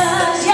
sisters,